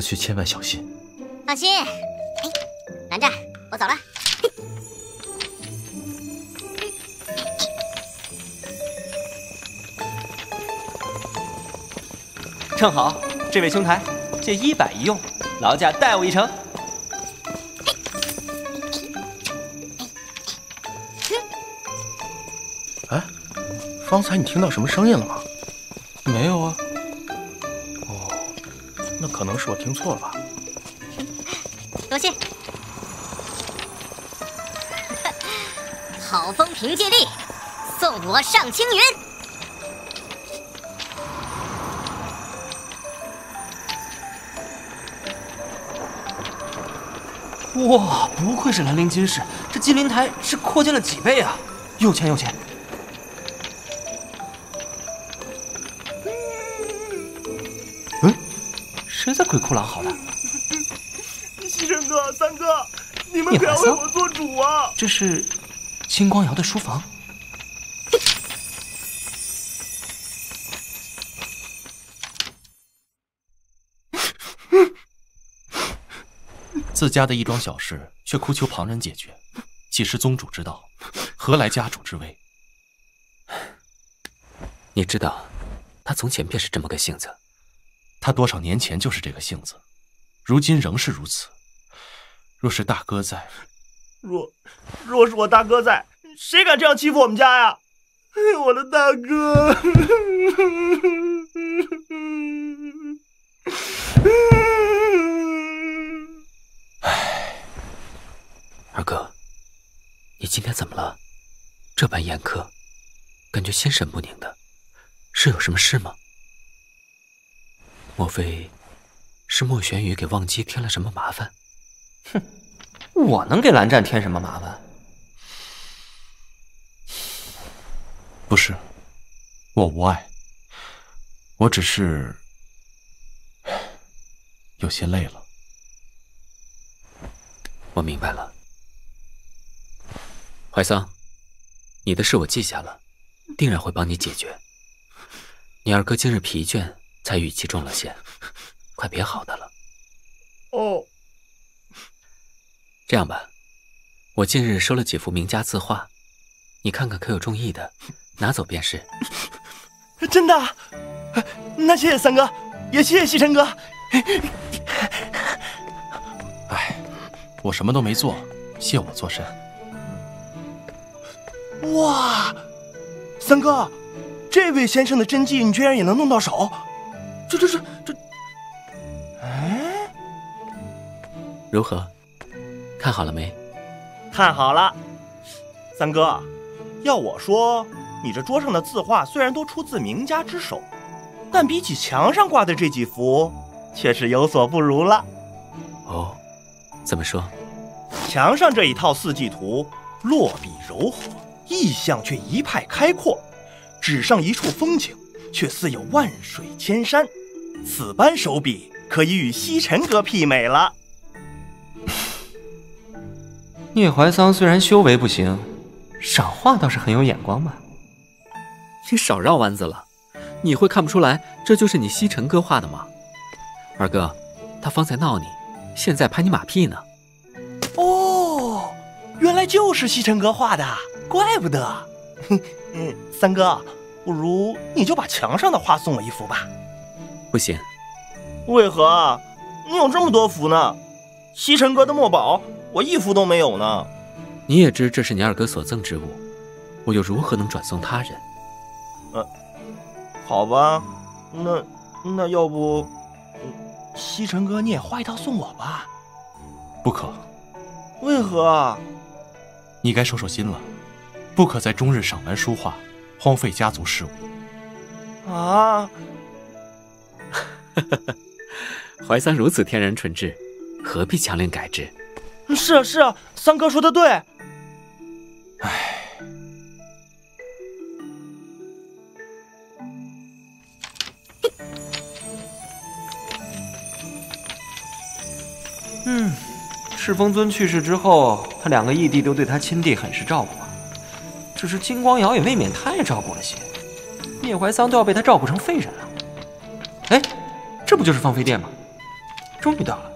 此去千万小心。放心，南战，我走了。正好，这位兄台，借一百一用，劳驾带我一程。哎，方才你听到什么声音了吗？没有啊。哦，那可能是我听错了吧。多谢。好风凭借力，送我上青云。哇，不愧是兰陵金氏，这金陵台是扩建了几倍啊！有钱有钱。谁在鬼哭狼嚎的？西城哥、三哥，你们可要为我做主啊！这是金光瑶的书房。自家的一桩小事，却哭求旁人解决，岂是宗主之道？何来家主之威？你知道，他从前便是这么个性子。他多少年前就是这个性子，如今仍是如此。若是大哥在，若若是我大哥在，谁敢这样欺负我们家呀？我的大哥！二哥，你今天怎么了？这般严苛，感觉心神不宁的，是有什么事吗？莫非是莫玄羽给忘机添了什么麻烦？哼，我能给蓝湛添什么麻烦？不是，我无碍，我只是有些累了。我明白了。怀桑，你的事我记下了，定然会帮你解决。你二哥今日疲倦，才语气重了些，快别好的了。哦，这样吧，我近日收了几幅名家字画，你看看可有中意的，拿走便是。真的？那谢谢三哥，也谢谢西城哥。哎，我什么都没做，谢我做甚？哇，三哥，这位先生的真迹你居然也能弄到手？如何？看好了没？看好了。三哥，要我说，你这桌上的字画虽然都出自名家之手，但比起墙上挂的这几幅，却是有所不如了。哦，怎么说？墙上这一套四季图，落笔柔和。意象却一派开阔，纸上一处风景，却似有万水千山。此般手笔，可以与西尘哥媲美了。聂怀桑虽然修为不行，赏画倒是很有眼光嘛。你少绕弯子了，你会看不出来这就是你西城哥画的吗？二哥，他方才闹你，现在拍你马屁呢。哦，原来就是西城哥画的。怪不得，嗯，三哥，不如你就把墙上的画送我一幅吧。不行，为何？你有这么多幅呢？西尘哥的墨宝，我一幅都没有呢。你也知这是你二哥所赠之物，我又如何能转送他人？呃，好吧，那那要不，西尘哥你也画一套送我吧。不可。为何？你该收收心了。不可再终日赏玩书画，荒废家族事务。啊！怀桑如此天然纯质，何必强令改之？是啊是啊，三哥说的对。唉，嗯，赤峰尊去世之后，他两个义弟都对他亲弟很是照顾。只是金光瑶也未免太照顾了些，聂怀桑都要被他照顾成废人了。哎，这不就是芳菲殿吗？终于到了。